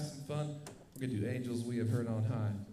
have some fun. We're going to do Angels We Have Heard on High.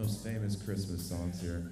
most famous Christmas songs here.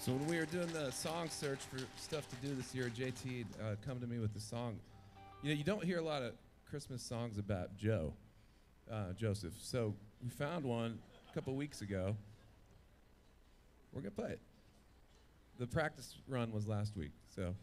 So when we were doing the song search for stuff to do this year, JT uh, come to me with the song. You know, you don't hear a lot of Christmas songs about Joe, uh, Joseph. So we found one a couple weeks ago. We're gonna play it. The practice run was last week, so.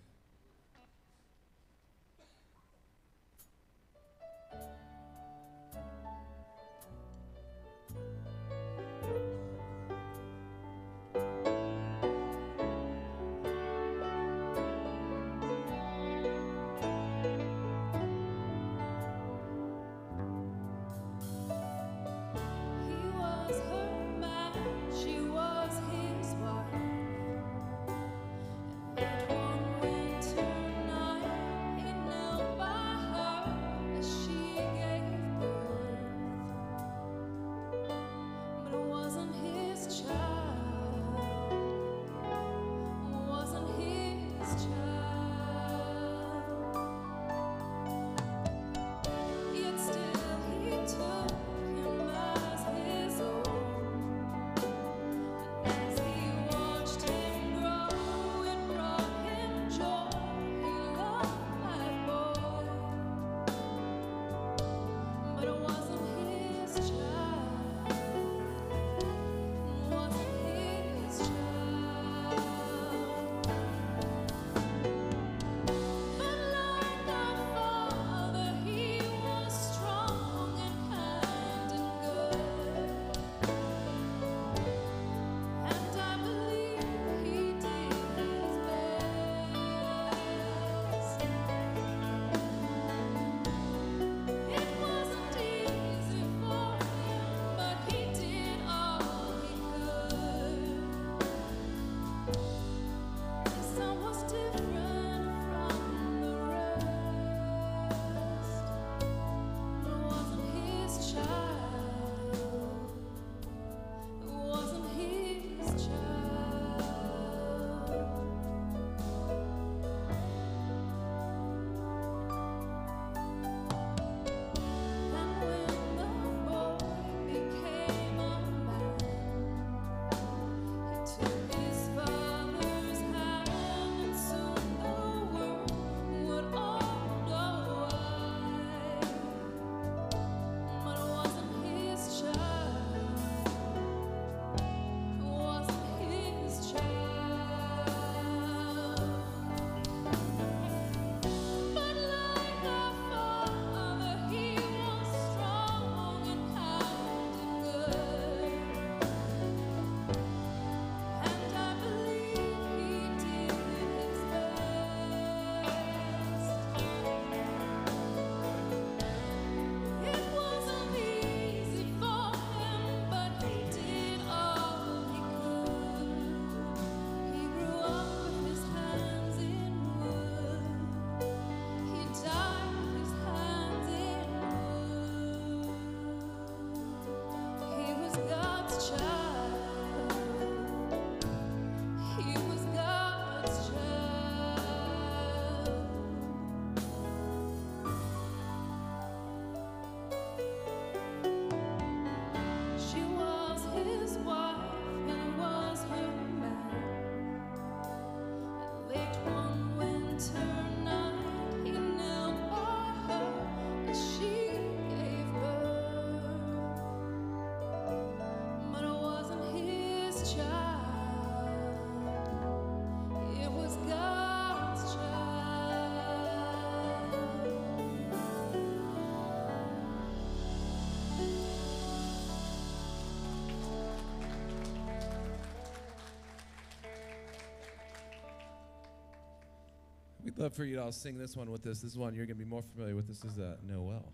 love for you to all sing this one with us. This one you're going to be more familiar with. This is uh, Noel.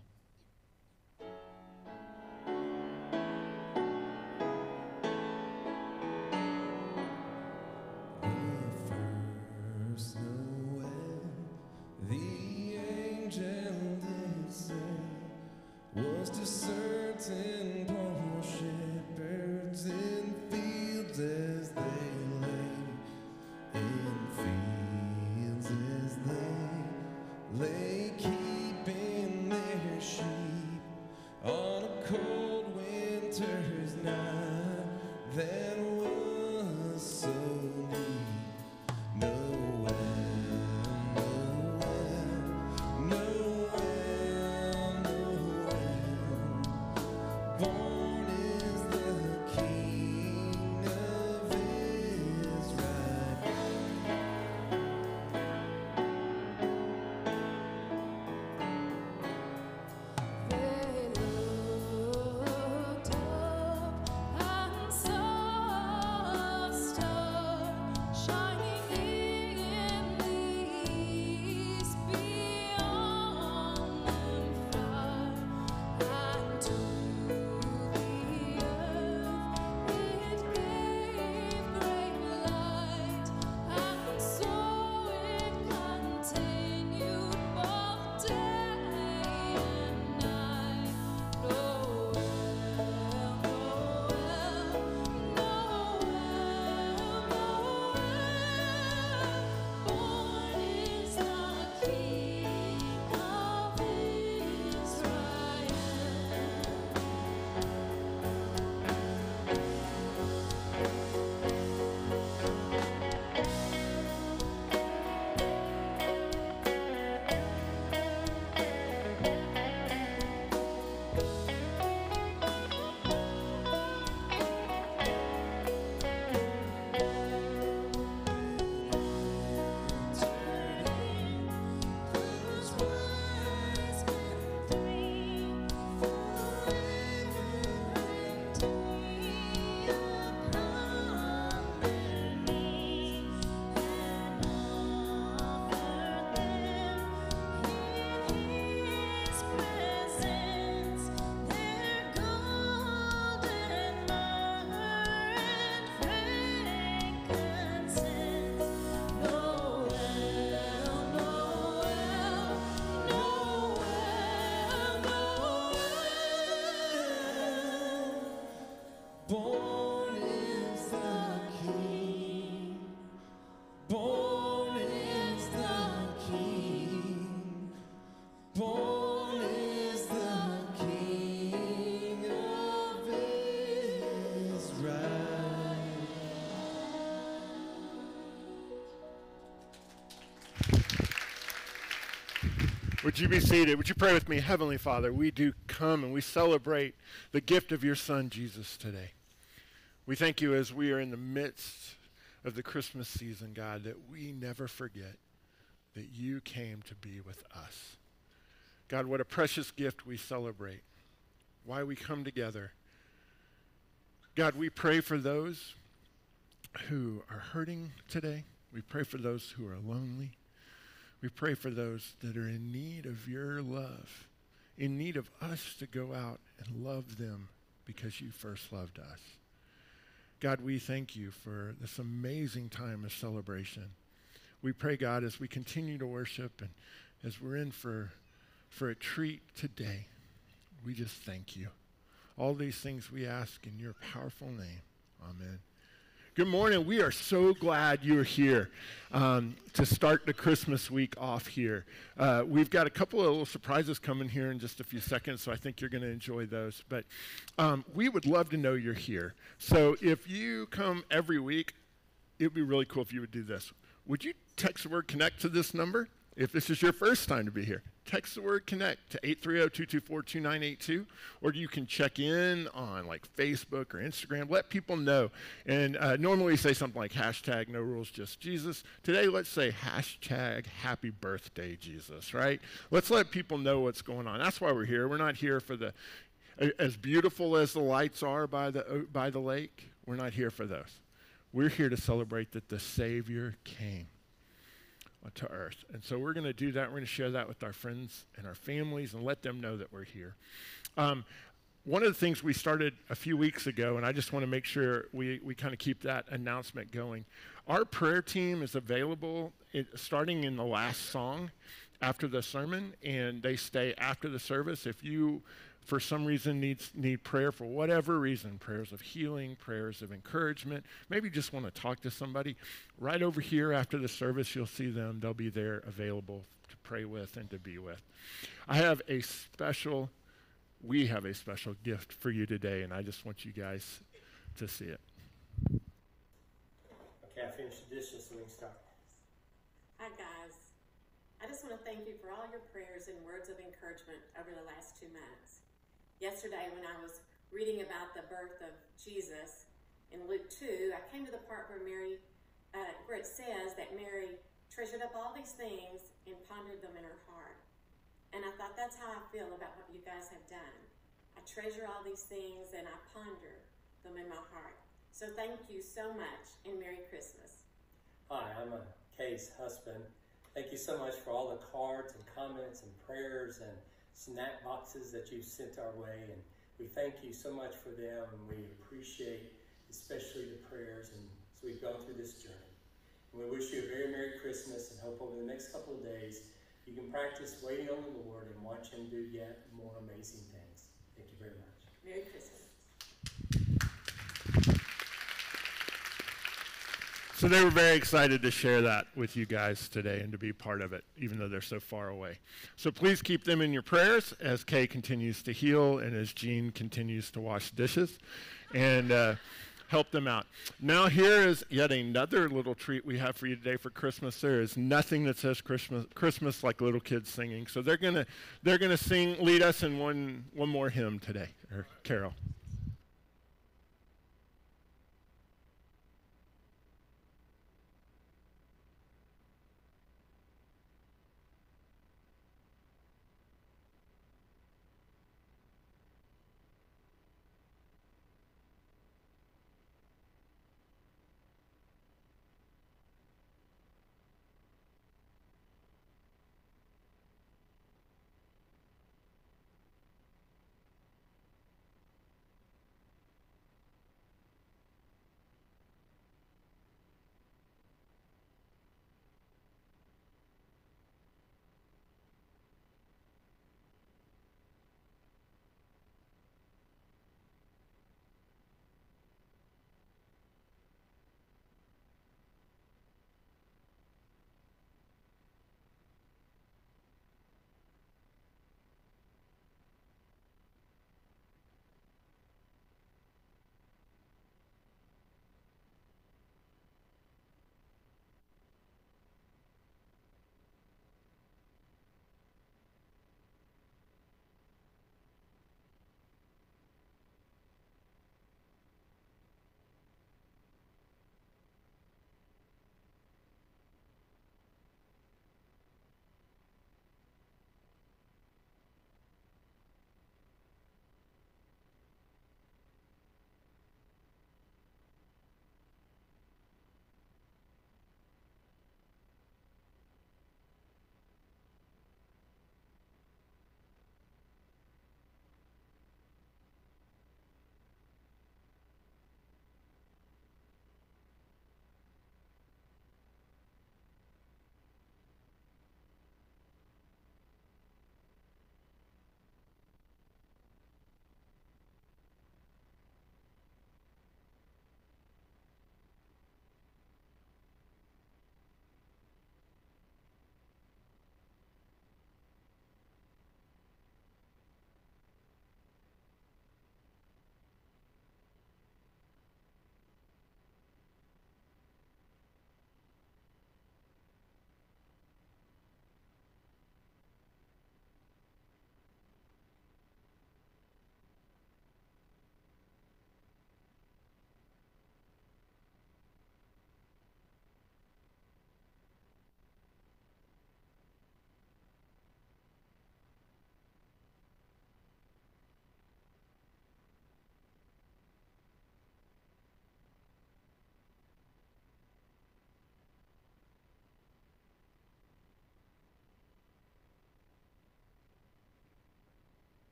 Would you be seated? Would you pray with me? Heavenly Father, we do come and we celebrate the gift of your Son, Jesus, today. We thank you as we are in the midst of the Christmas season, God, that we never forget that you came to be with us. God, what a precious gift we celebrate. Why we come together. God, we pray for those who are hurting today. We pray for those who are lonely. We pray for those that are in need of your love, in need of us to go out and love them because you first loved us. God, we thank you for this amazing time of celebration. We pray, God, as we continue to worship and as we're in for, for a treat today, we just thank you. All these things we ask in your powerful name. Amen. Good morning. We are so glad you're here um, to start the Christmas week off here. Uh, we've got a couple of little surprises coming here in just a few seconds, so I think you're going to enjoy those. But um, we would love to know you're here. So if you come every week, it would be really cool if you would do this. Would you text the word connect to this number? If this is your first time to be here, text the word connect to 830-224-2982 or you can check in on like facebook or instagram let people know. And uh, normally we say something like hashtag no rules just jesus. Today let's say hashtag happy birthday jesus right? Let's let people know what's going on. That's why we're here. We're not here for the as beautiful as the lights are by the by the lake we're not here for those. We're here to celebrate that the savior came to earth. And so we're going to do that. We're going to share that with our friends and our families and let them know that we're here. Um, one of the things we started a few weeks ago, and I just want to make sure we, we kind of keep that announcement going. Our prayer team is available it, starting in the last song after the sermon, and they stay after the service. If you for some reason needs need prayer for whatever reason prayers of healing prayers of encouragement. Maybe just want to talk to somebody. Right over here after the service you'll see them. They'll be there available to pray with and to be with. I have a special we have a special gift for you today and i just want you guys to see it. Okay i finished the dishes so we can start. Hi, guys. I just want to thank you for all your prayers and words of encouragement over the last two months. Yesterday, when I was reading about the birth of Jesus in Luke 2, I came to the part where Mary, uh, where it says that Mary treasured up all these things and pondered them in her heart. And I thought that's how I feel about what you guys have done. I treasure all these things and I ponder them in my heart. So thank you so much and Merry Christmas. hi i'm a kay's husband thank you so much for all the cards and comments and prayers and snack boxes that you've sent our way. And we thank you so much for them, and we appreciate especially the prayers and as we've gone through this journey. And we wish you a very Merry Christmas and hope over the next couple of days you can practice waiting on the Lord and watch Him do yet more amazing things. Thank you very much. Merry Christmas. So they were very excited to share that with you guys today and to be part of it, even though they're so far away. So please keep them in your prayers as Kay continues to heal and as Jean continues to wash dishes and uh, help them out. Now, here is yet another little treat we have for you today for Christmas. There is nothing that says Christmas, Christmas like little kids singing. So they're going to they're gonna sing, lead us in one, one more hymn today, or carol.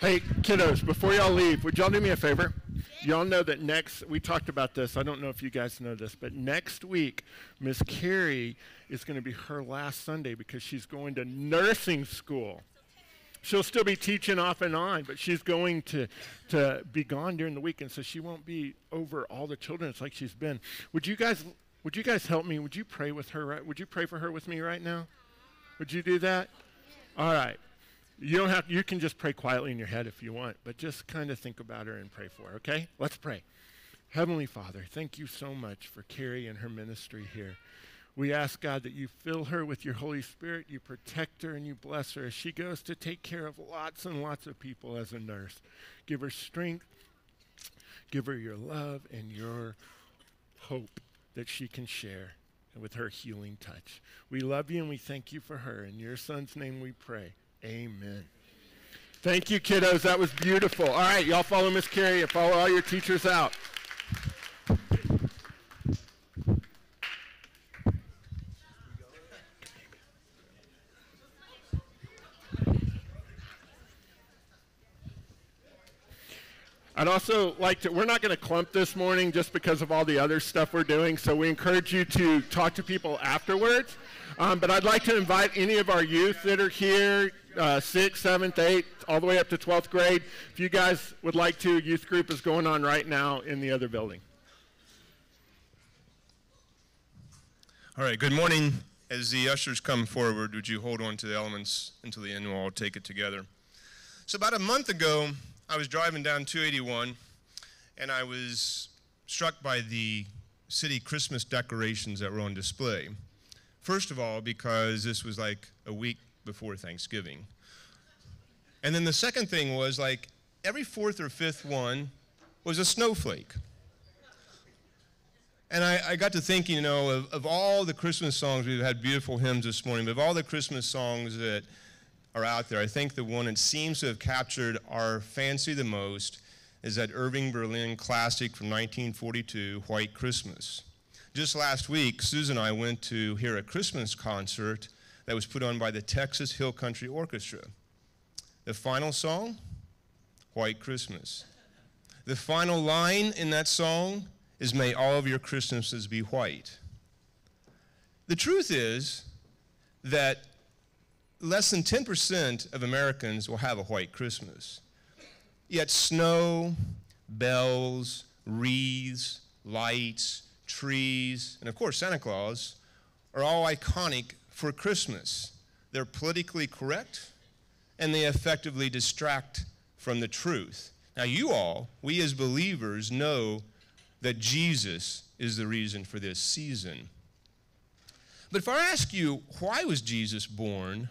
Hey, kiddos, before y'all leave, would y'all do me a favor? Y'all know that next, we talked about this. I don't know if you guys know this, but next week, Miss Carrie is going to be her last Sunday because she's going to nursing school. She'll still be teaching off and on, but she's going to, to be gone during the week, and so she won't be over all the children. It's like she's been. Would you guys, would you guys help me? Would you pray with her? Right? Would you pray for her with me right now? Would you do that? All right. You don't have you can just pray quietly in your head if you want, but just kind of think about her and pray for her, okay? Let's pray. Heavenly Father, thank you so much for Carrie and her ministry here. We ask God that you fill her with your Holy Spirit, you protect her and you bless her as she goes to take care of lots and lots of people as a nurse. Give her strength, give her your love and your hope that she can share with her healing touch. We love you and we thank you for her. In your son's name we pray. Amen. Thank you, kiddos. That was beautiful. All right, y'all follow Miss Carrie and follow all your teachers out. I'd also like to, we're not going to clump this morning just because of all the other stuff we're doing, so we encourage you to talk to people afterwards. Um, but I'd like to invite any of our youth that are here, uh, sixth, seventh, eighth, all the way up to 12th grade. If you guys would like to, youth group is going on right now in the other building. All right, good morning. As the ushers come forward, would you hold on to the elements until the end? We'll all take it together. So, about a month ago, I was driving down 281 and I was struck by the city Christmas decorations that were on display. First of all, because this was like a week before Thanksgiving. And then the second thing was like every fourth or fifth one was a snowflake. And I, I, got to thinking, you know, of, of, all the Christmas songs, we've had beautiful hymns this morning, but of all the Christmas songs that are out there, I think the one that seems to have captured our fancy the most is that Irving Berlin classic from 1942, White Christmas. Just last week, Susan and I went to hear a Christmas concert that was put on by the Texas Hill Country Orchestra. The final song, White Christmas. The final line in that song is, May all of your Christmases be white. The truth is that less than 10% of Americans will have a white Christmas. Yet snow, bells, wreaths, lights, trees, and of course Santa Claus are all iconic for Christmas. They're politically correct and they effectively distract from the truth. Now, you all, we as believers, know that Jesus is the reason for this season. But if I ask you, why was Jesus born?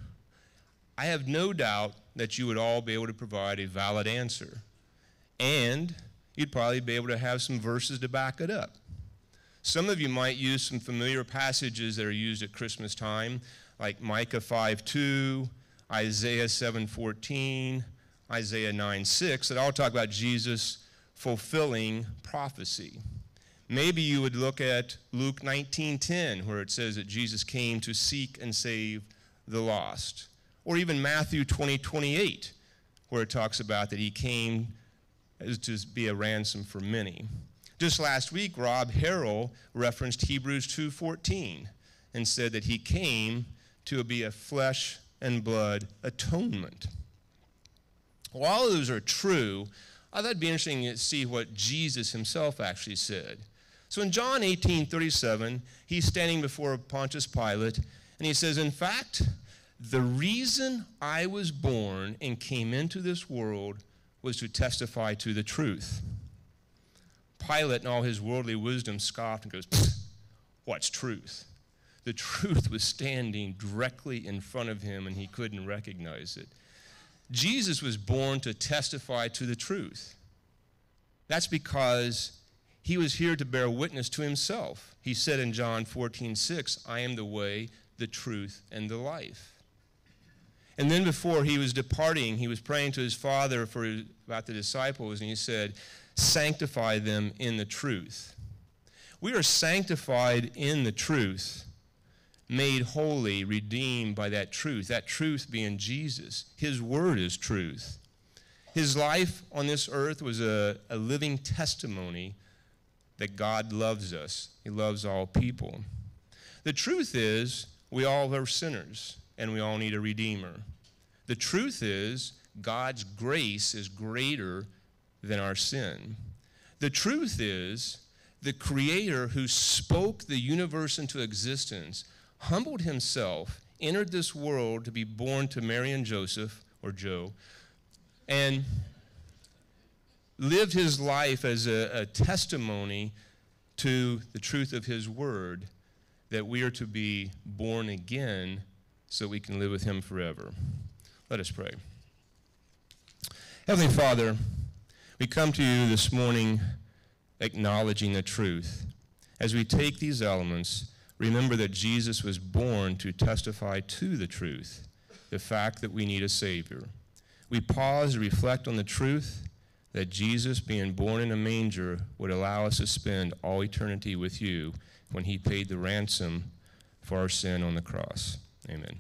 I have no doubt that you would all be able to provide a valid answer. And you'd probably be able to have some verses to back it up. Some of you might use some familiar passages that are used at Christmas time, like Micah 5 2, Isaiah 7 14, Isaiah 9 6, that all talk about Jesus fulfilling prophecy. Maybe you would look at Luke 19:10 where it says that Jesus came to seek and save the lost. Or even Matthew 20, 28, where it talks about that he came to be a ransom for many. Just last week, Rob Harrell referenced Hebrews 2.14 and said that he came to be a flesh and blood atonement. While all those are true, I thought it'd be interesting to see what Jesus himself actually said. So in John 18 37, he's standing before Pontius Pilate, and he says, In fact, the reason I was born and came into this world was to testify to the truth. Pilate, in all his worldly wisdom, scoffed and goes, What's truth? The truth was standing directly in front of him and he couldn't recognize it. Jesus was born to testify to the truth. That's because he was here to bear witness to himself. He said in John 14, 6, I am the way, the truth, and the life. And then before he was departing, he was praying to his father for, about the disciples, and he said, sanctify them in the truth. We are sanctified in the truth, made holy, redeemed by that truth, that truth being Jesus. His word is truth. His life on this earth was a, a living testimony that God loves us, He loves all people. The truth is, we all are sinners and we all need a Redeemer. The truth is, God's grace is greater than our sin. The truth is, the Creator who spoke the universe into existence humbled himself, entered this world to be born to Mary and Joseph, or Joe, and lived his life as a, a testimony to the truth of his word that we are to be born again so we can live with him forever. Let us pray. Heavenly Father, we come to you this morning acknowledging the truth. As we take these elements, remember that Jesus was born to testify to the truth, the fact that we need a Savior. We pause to reflect on the truth that Jesus, being born in a manger, would allow us to spend all eternity with you when he paid the ransom for our sin on the cross. Amen.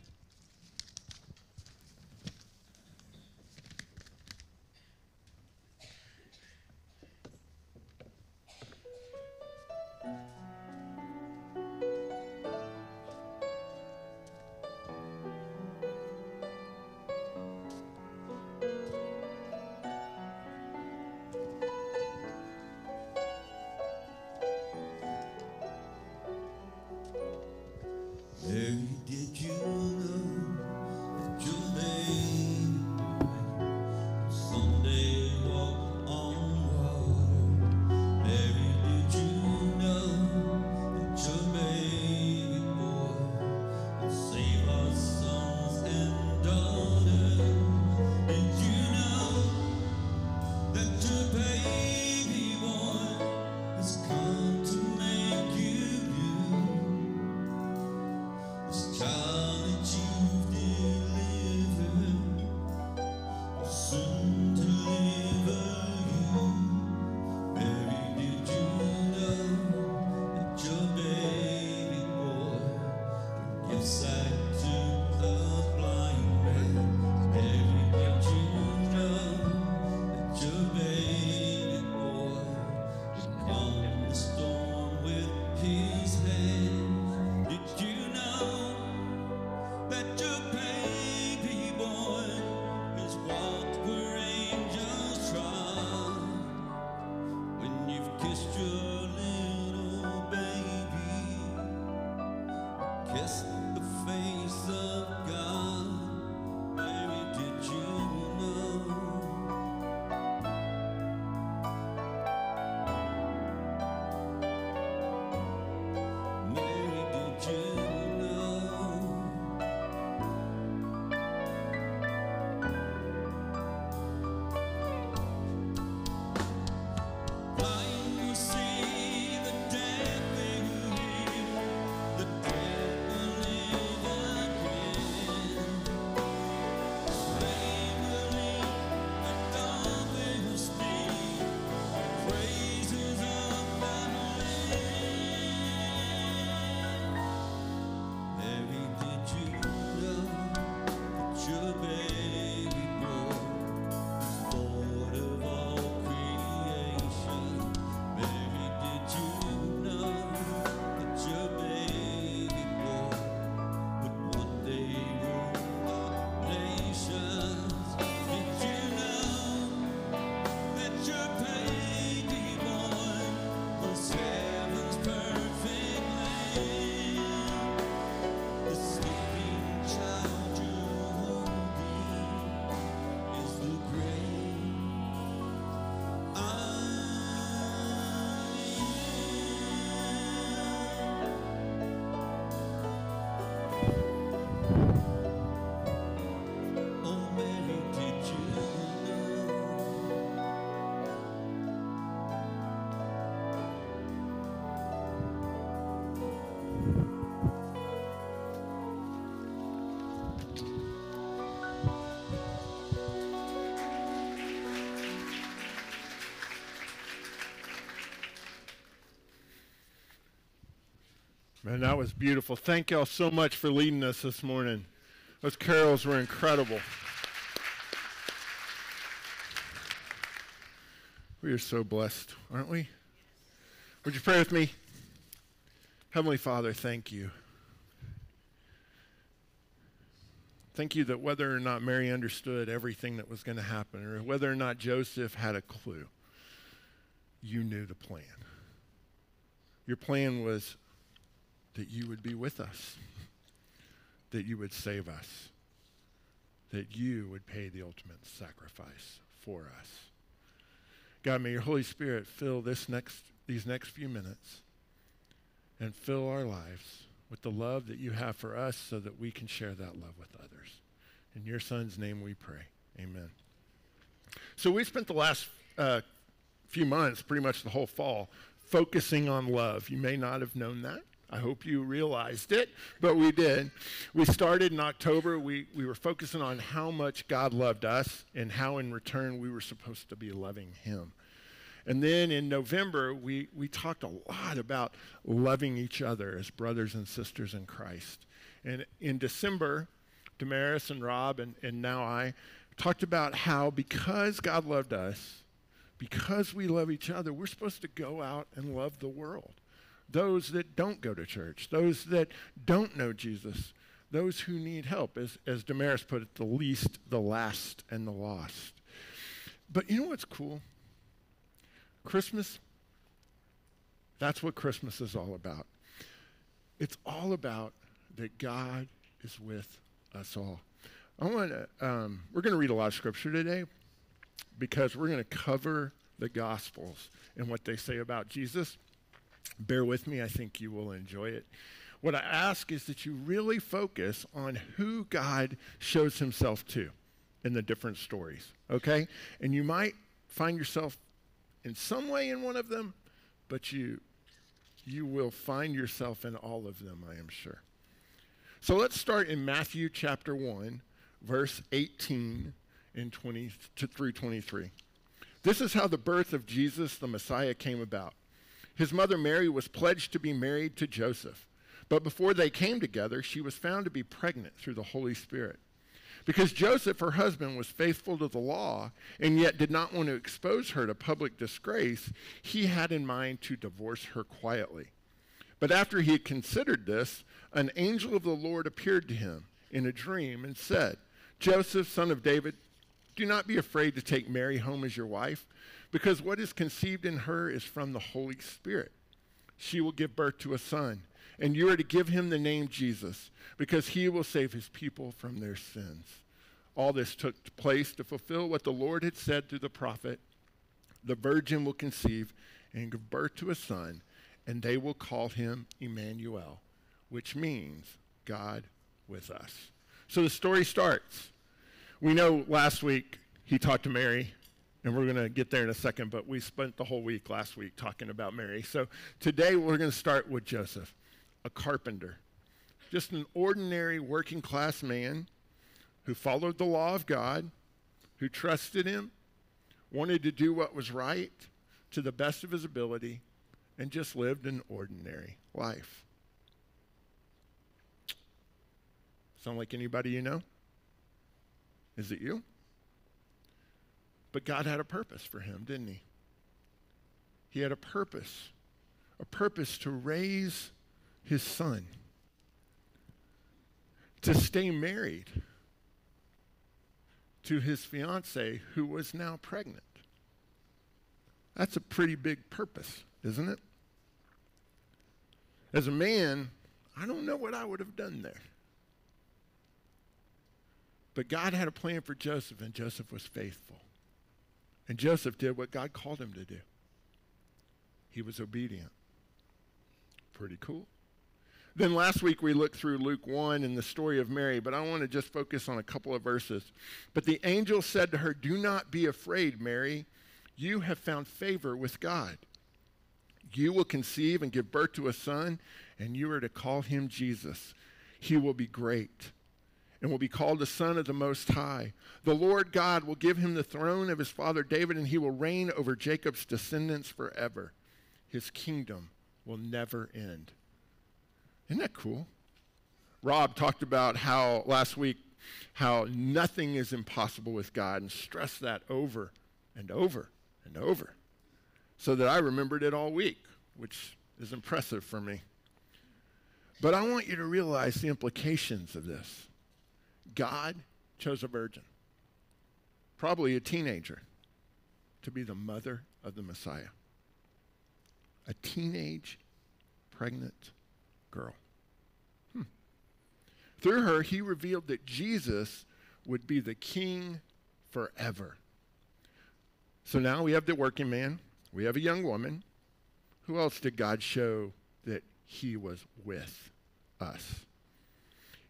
Man, that was beautiful. Thank y'all so much for leading us this morning. Those carols were incredible. We are so blessed, aren't we? Would you pray with me? Heavenly Father, thank you. Thank you that whether or not Mary understood everything that was going to happen, or whether or not Joseph had a clue, you knew the plan. Your plan was that you would be with us, that you would save us, that you would pay the ultimate sacrifice for us. God, may your Holy Spirit fill this next, these next few minutes and fill our lives with the love that you have for us so that we can share that love with others. In your Son's name we pray. Amen. So we spent the last uh, few months, pretty much the whole fall, focusing on love. You may not have known that. I hope you realized it, but we did. We started in October. We, we were focusing on how much God loved us and how, in return, we were supposed to be loving Him. And then in November, we, we talked a lot about loving each other as brothers and sisters in Christ. And in December, Damaris and Rob and, and now I talked about how because God loved us, because we love each other, we're supposed to go out and love the world. Those that don't go to church, those that don't know Jesus, those who need help, as, as Damaris put it, the least, the last, and the lost. But you know what's cool? Christmas, that's what Christmas is all about. It's all about that God is with us all. I want to, um, we're going to read a lot of scripture today because we're going to cover the Gospels and what they say about Jesus. Bear with me, I think you will enjoy it. What I ask is that you really focus on who God shows himself to in the different stories, okay? And you might find yourself in some way in one of them, but you you will find yourself in all of them, I am sure. So let's start in Matthew chapter 1, verse 18 and 20 to through 23. This is how the birth of Jesus the Messiah came about. His mother Mary was pledged to be married to Joseph, but before they came together, she was found to be pregnant through the Holy Spirit. Because Joseph, her husband, was faithful to the law and yet did not want to expose her to public disgrace, he had in mind to divorce her quietly. But after he had considered this, an angel of the Lord appeared to him in a dream and said, Joseph, son of David, do not be afraid to take Mary home as your wife, because what is conceived in her is from the Holy Spirit. She will give birth to a son, and you are to give him the name Jesus, because he will save his people from their sins. All this took place to fulfill what the Lord had said through the prophet The virgin will conceive and give birth to a son, and they will call him Emmanuel, which means God with us. So the story starts. We know last week he talked to Mary, and we're going to get there in a second, but we spent the whole week last week talking about Mary. So today we're going to start with Joseph, a carpenter, just an ordinary working class man who followed the law of God, who trusted him, wanted to do what was right to the best of his ability, and just lived an ordinary life. Sound like anybody you know? Is it you? But God had a purpose for him, didn't he? He had a purpose, a purpose to raise his son, to stay married to his fiancee who was now pregnant. That's a pretty big purpose, isn't it? As a man, I don't know what I would have done there. But God had a plan for Joseph, and Joseph was faithful. And Joseph did what God called him to do. He was obedient. Pretty cool. Then last week we looked through Luke 1 and the story of Mary, but I want to just focus on a couple of verses. But the angel said to her, Do not be afraid, Mary. You have found favor with God. You will conceive and give birth to a son, and you are to call him Jesus. He will be great and will be called the Son of the Most High. The Lord God will give him the throne of his father David, and he will reign over Jacob's descendants forever. His kingdom will never end. Isn't that cool? Rob talked about how last week how nothing is impossible with God and stressed that over and over and over so that I remembered it all week, which is impressive for me. But I want you to realize the implications of this. God chose a virgin, probably a teenager, to be the mother of the Messiah. A teenage pregnant girl. Hmm. Through her, he revealed that Jesus would be the king forever. So now we have the working man, we have a young woman. Who else did God show that he was with us?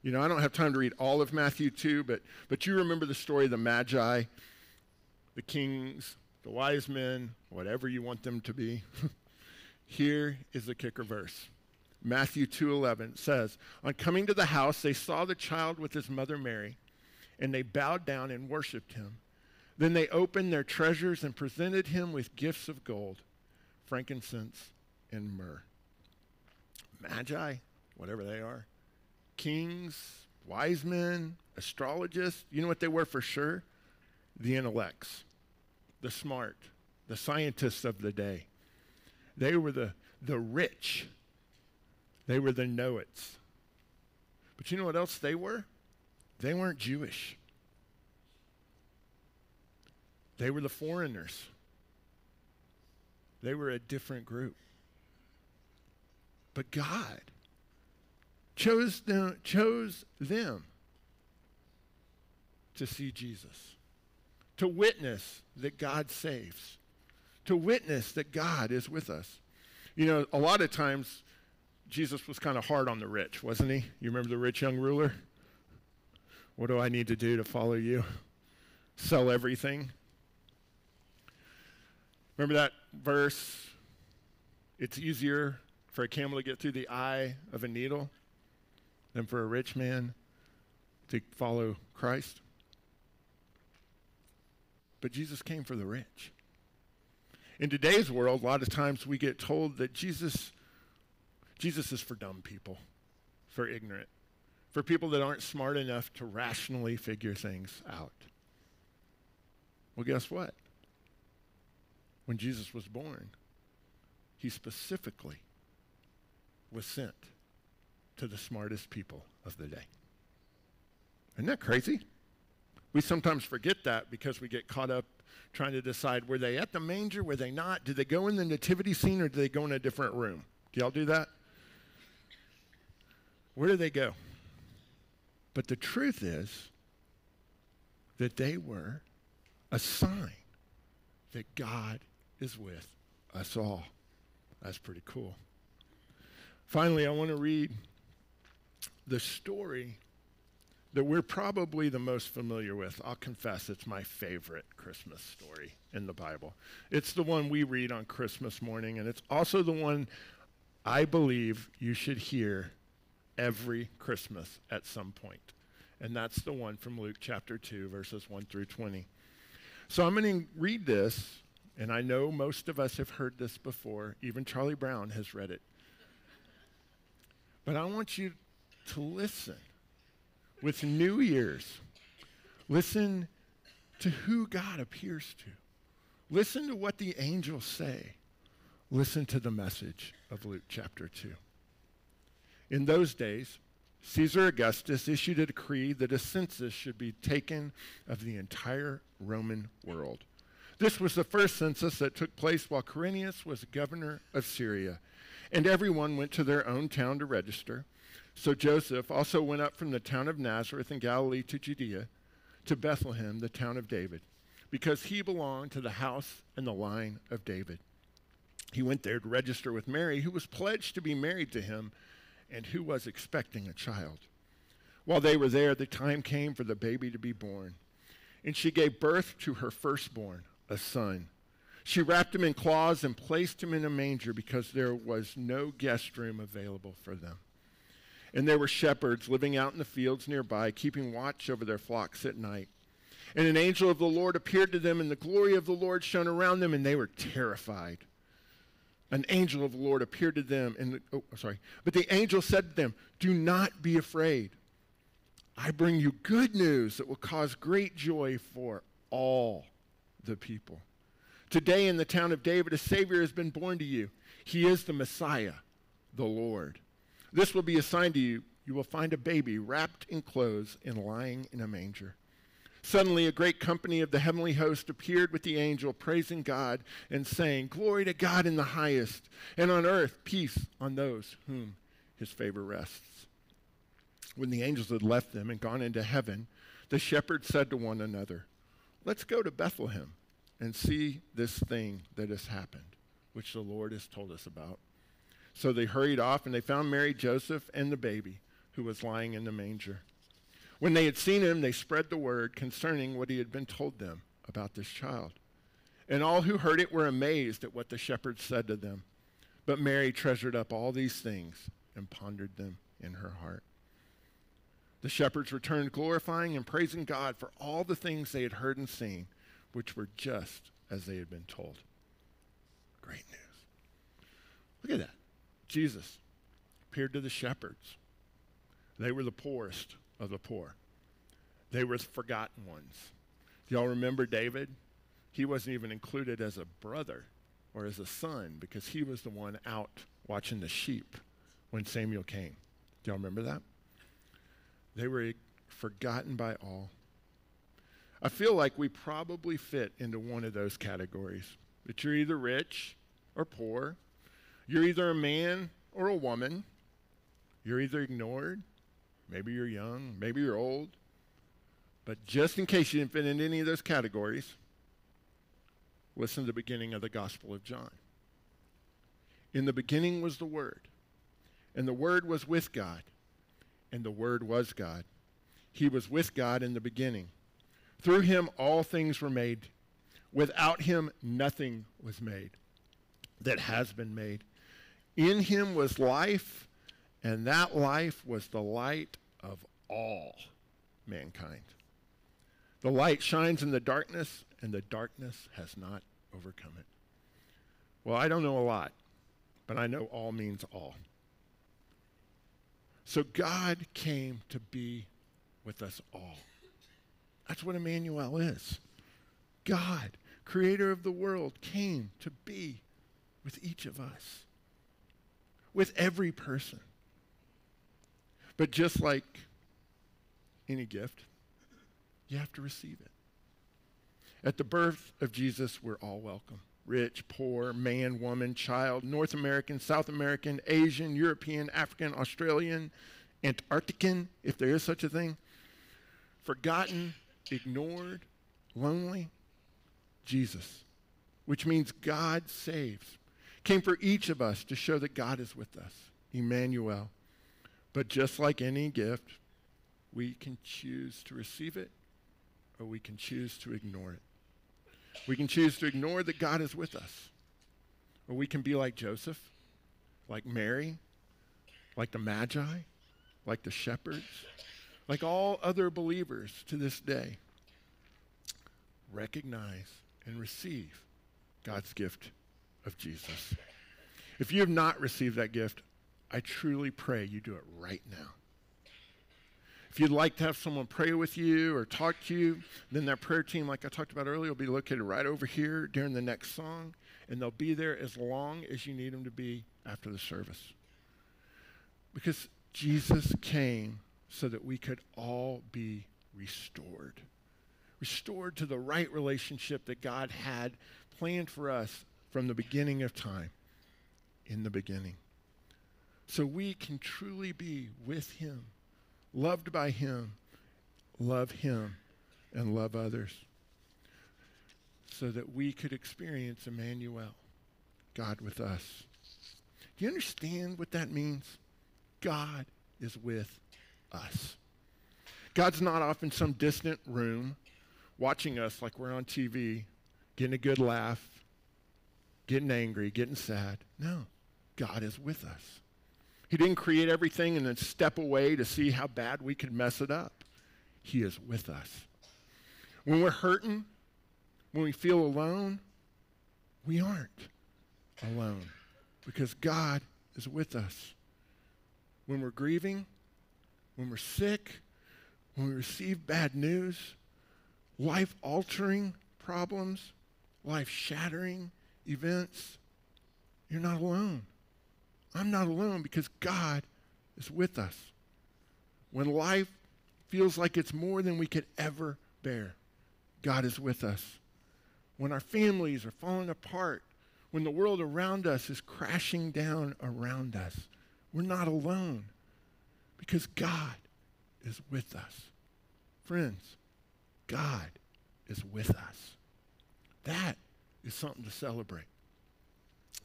You know, I don't have time to read all of Matthew 2, but, but you remember the story of the Magi, the kings, the wise men, whatever you want them to be. Here is the kicker verse. Matthew 2:11 says, "On coming to the house, they saw the child with his mother Mary, and they bowed down and worshiped him. Then they opened their treasures and presented him with gifts of gold, frankincense, and myrrh." Magi, whatever they are, kings, wise men, astrologists, you know what they were for sure? The intellects, the smart, the scientists of the day. They were the, the rich. They were the know its. But you know what else they were? They weren't Jewish. They were the foreigners. They were a different group. But God chose them, chose them to see Jesus, to witness that God saves, to witness that God is with us. You know, a lot of times Jesus was kind of hard on the rich, wasn't he? You remember the rich young ruler? What do I need to do to follow you? Sell everything. Remember that verse? It's easier for a camel to get through the eye of a needle than for a rich man to follow Christ. But Jesus came for the rich. In today's world, a lot of times we get told that Jesus, Jesus is for dumb people, for ignorant, for people that aren't smart enough to rationally figure things out. Well, guess what? When Jesus was born, he specifically was sent to the smartest people of the day. Isn't that crazy? We sometimes forget that because we get caught up trying to decide were they at the manger, were they not? Did they go in the nativity scene or did they go in a different room? Do y'all do that? Where did they go? But the truth is that they were a sign that God is with us all. That's pretty cool. Finally, I want to read the story that we're probably the most familiar with. I'll confess it's my favorite Christmas story in the Bible. It's the one we read on Christmas morning, and it's also the one I believe you should hear every Christmas at some point. And that's the one from Luke chapter 2, verses 1 through 20. So I'm going to read this, and I know most of us have heard this before. Even Charlie Brown has read it. But I want you to listen with new ears. Listen to who God appears to. Listen to what the angels say. Listen to the message of Luke chapter 2. In those days, Caesar Augustus issued a decree that a census should be taken of the entire Roman world. This was the first census that took place while Quirinius was governor of Syria, and everyone went to their own town to register. So Joseph also went up from the town of Nazareth in Galilee to Judea, to Bethlehem, the town of David, because he belonged to the house and the line of David. He went there to register with Mary, who was pledged to be married to him and who was expecting a child. While they were there, the time came for the baby to be born, and she gave birth to her firstborn, a son. She wrapped him in cloths and placed him in a manger because there was no guest room available for them. And there were shepherds living out in the fields nearby, keeping watch over their flocks at night. And an angel of the Lord appeared to them, and the glory of the Lord shone around them, and they were terrified. An angel of the Lord appeared to them, and the, oh, sorry. But the angel said to them, Do not be afraid. I bring you good news that will cause great joy for all the people. Today in the town of David, a Savior has been born to you. He is the Messiah, the Lord. This will be a sign to you. You will find a baby wrapped in clothes and lying in a manger. Suddenly, a great company of the heavenly host appeared with the angel, praising God and saying, Glory to God in the highest, and on earth peace on those whom his favor rests. When the angels had left them and gone into heaven, the shepherds said to one another, Let's go to Bethlehem and see this thing that has happened, which the Lord has told us about. So they hurried off, and they found Mary, Joseph, and the baby who was lying in the manger. When they had seen him, they spread the word concerning what he had been told them about this child. And all who heard it were amazed at what the shepherds said to them. But Mary treasured up all these things and pondered them in her heart. The shepherds returned, glorifying and praising God for all the things they had heard and seen, which were just as they had been told. Great news. Look at that. Jesus appeared to the shepherds. They were the poorest of the poor, they were the forgotten ones. Do y'all remember David? He wasn't even included as a brother or as a son because he was the one out watching the sheep when Samuel came. Do y'all remember that? They were forgotten by all. I feel like we probably fit into one of those categories. That you're either rich or poor, you're either a man or a woman, you're either ignored, maybe you're young, maybe you're old. But just in case you didn't fit in any of those categories, listen to the beginning of the Gospel of John. In the beginning was the Word, and the Word was with God, and the Word was God. He was with God in the beginning. Through him all things were made. Without him nothing was made that has been made. In him was life, and that life was the light of all mankind. The light shines in the darkness, and the darkness has not overcome it. Well, I don't know a lot, but I know all means all. So God came to be with us all. That's what Emmanuel is. God, creator of the world, came to be with each of us, with every person. But just like any gift, you have to receive it. At the birth of Jesus, we're all welcome rich, poor, man, woman, child, North American, South American, Asian, European, African, Australian, Antarctican, if there is such a thing, forgotten, ignored, lonely. Jesus, which means God saves, came for each of us to show that God is with us, Emmanuel. But just like any gift, we can choose to receive it or we can choose to ignore it. We can choose to ignore that God is with us. Or we can be like Joseph, like Mary, like the Magi, like the shepherds, like all other believers to this day. Recognize and receive God's gift of Jesus. If you have not received that gift, I truly pray you do it right now. If you'd like to have someone pray with you or talk to you, then that prayer team, like I talked about earlier, will be located right over here during the next song, and they'll be there as long as you need them to be after the service. Because Jesus came so that we could all be restored. Restored to the right relationship that God had planned for us from the beginning of time, in the beginning. So we can truly be with Him loved by Him, love Him, and love others, so that we could experience Emmanuel, God with us. Do you understand what that means? God is with us. God's not off in some distant room watching us like we're on TV, getting a good laugh, getting angry, getting sad. No, God is with us. He didn't create everything and then step away to see how bad we could mess it up. He is with us. When we're hurting, when we feel alone, we aren't alone because God is with us. When we're grieving, when we're sick, when we receive bad news, life altering problems, life shattering events, you're not alone. I'm not alone because God is with us. When life feels like it's more than we could ever bear, God is with us. When our families are falling apart, when the world around us is crashing down around us, we're not alone because God is with us. Friends, God is with us. That is something to celebrate.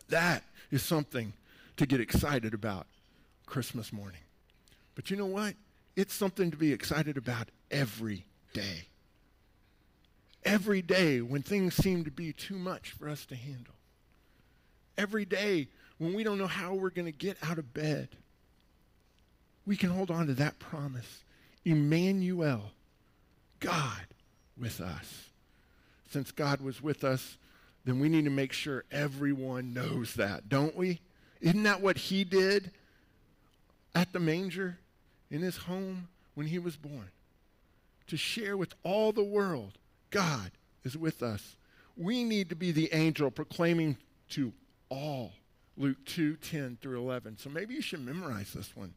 That is something to get excited about Christmas morning. But you know what? It's something to be excited about every day. Every day when things seem to be too much for us to handle. Every day when we don't know how we're going to get out of bed. We can hold on to that promise. Emmanuel, God with us. Since God was with us, then we need to make sure everyone knows that, don't we? Isn't that what he did at the manger in his home when he was born? To share with all the world, God is with us. We need to be the angel proclaiming to all. Luke 2 10 through 11. So maybe you should memorize this one.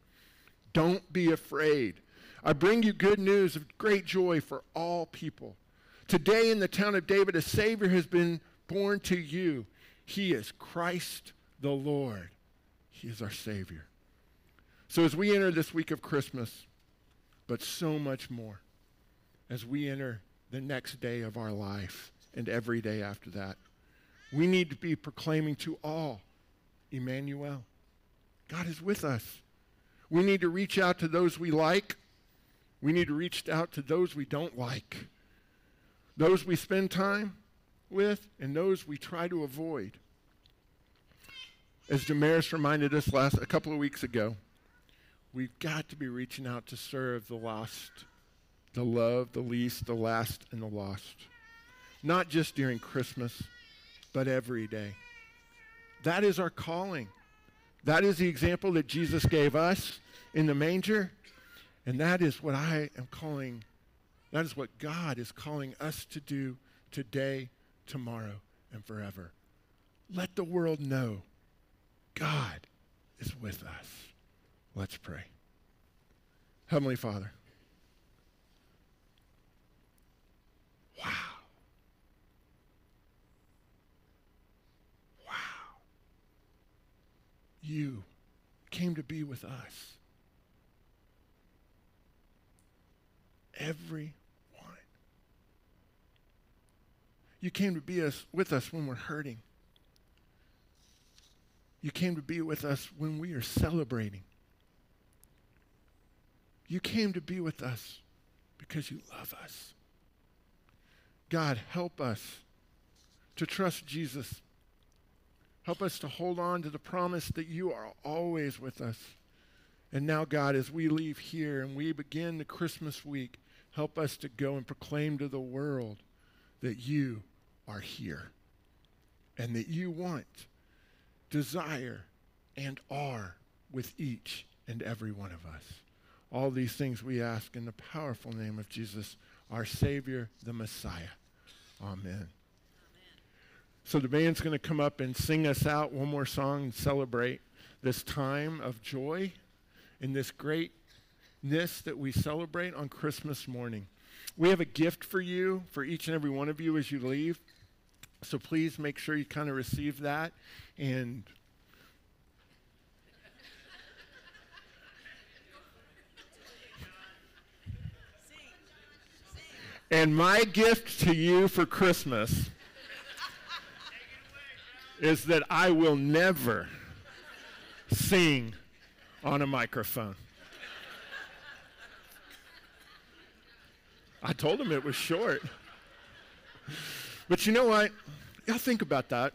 Don't be afraid. I bring you good news of great joy for all people. Today in the town of David, a Savior has been born to you. He is Christ the Lord. He is our Savior. So as we enter this week of Christmas, but so much more, as we enter the next day of our life and every day after that, we need to be proclaiming to all, Emmanuel, God is with us. We need to reach out to those we like. We need to reach out to those we don't like. Those we spend time with and those we try to avoid. As Damaris reminded us last a couple of weeks ago, we've got to be reaching out to serve the lost, the love, the least, the last, and the lost. Not just during Christmas, but every day. That is our calling. That is the example that Jesus gave us in the manger. And that is what I am calling, that is what God is calling us to do today, tomorrow, and forever. Let the world know God is with us. Let's pray. Heavenly Father, wow. Wow. You came to be with us. Everyone. You came to be us, with us when we're hurting. You came to be with us when we are celebrating. You came to be with us because you love us. God, help us to trust Jesus. Help us to hold on to the promise that you are always with us. And now, God, as we leave here and we begin the Christmas week, help us to go and proclaim to the world that you are here and that you want, desire, and are with each and every one of us. All these things we ask in the powerful name of Jesus, our Savior, the Messiah. Amen. So the band's going to come up and sing us out one more song and celebrate this time of joy and this greatness that we celebrate on Christmas morning. We have a gift for you, for each and every one of you as you leave. So please make sure you kind of receive that and And my gift to you for Christmas is that I will never sing on a microphone. I told him it was short. But you know what? Y'all think about that.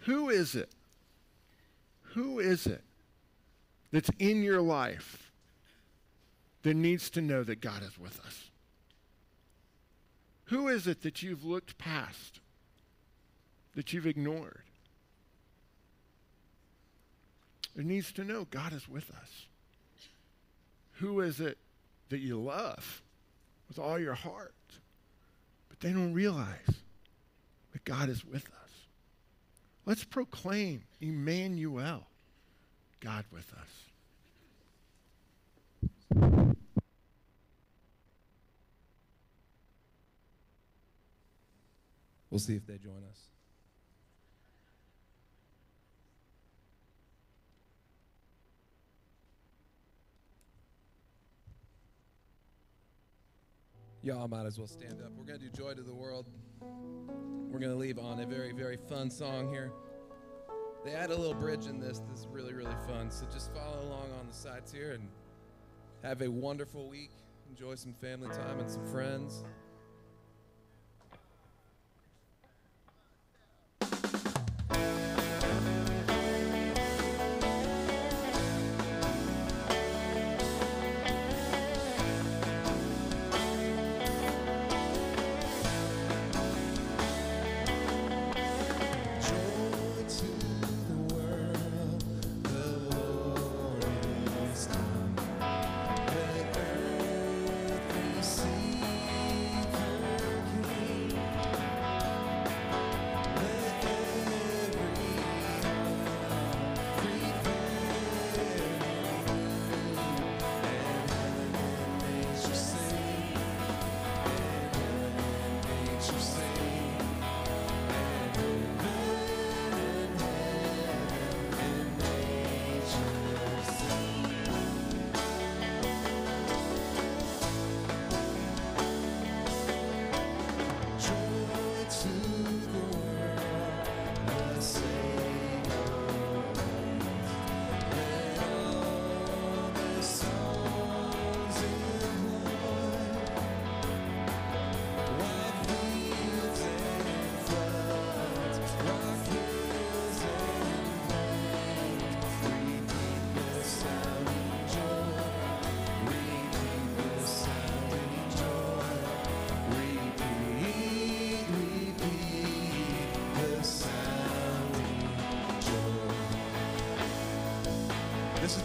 Who is it? Who is it that's in your life that needs to know that God is with us? Who is it that you've looked past, that you've ignored? It needs to know God is with us. Who is it that you love with all your heart, but they don't realize that God is with us. Let's proclaim Emmanuel, God with us. We'll see if they join us. Y'all might as well stand up. We're going to do Joy to the World. We're going to leave on a very, very fun song here. They add a little bridge in this that's really, really fun. So just follow along on the sides here and have a wonderful week. Enjoy some family time and some friends.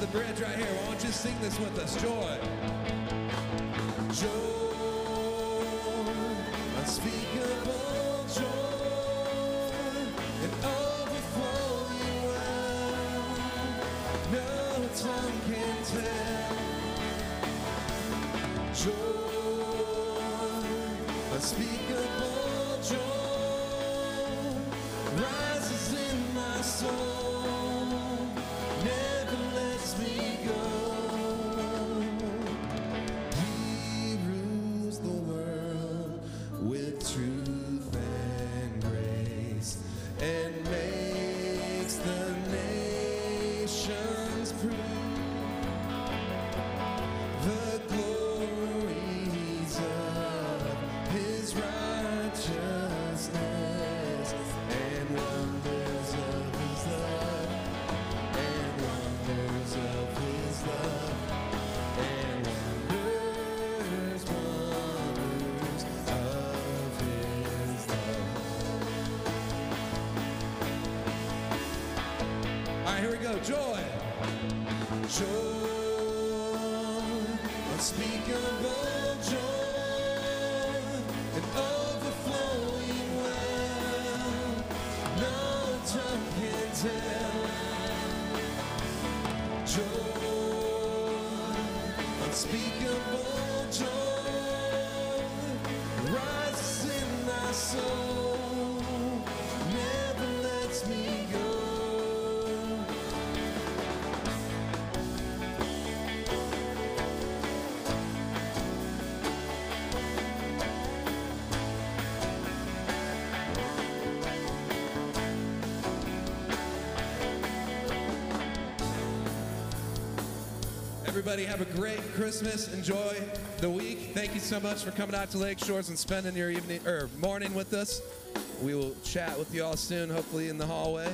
The bridge right here. Why don't you sing this with us? Joy. Joy, unspeakable joy, and overflowing well. No tongue can tell. Joy, unspeakable joy, rises in my soul, Joy, unspeakable joy, Everybody have a great Christmas. Enjoy the week. Thank you so much for coming out to Lake Shores and spending your evening or morning with us. We will chat with you all soon, hopefully in the hallway.